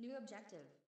New objective.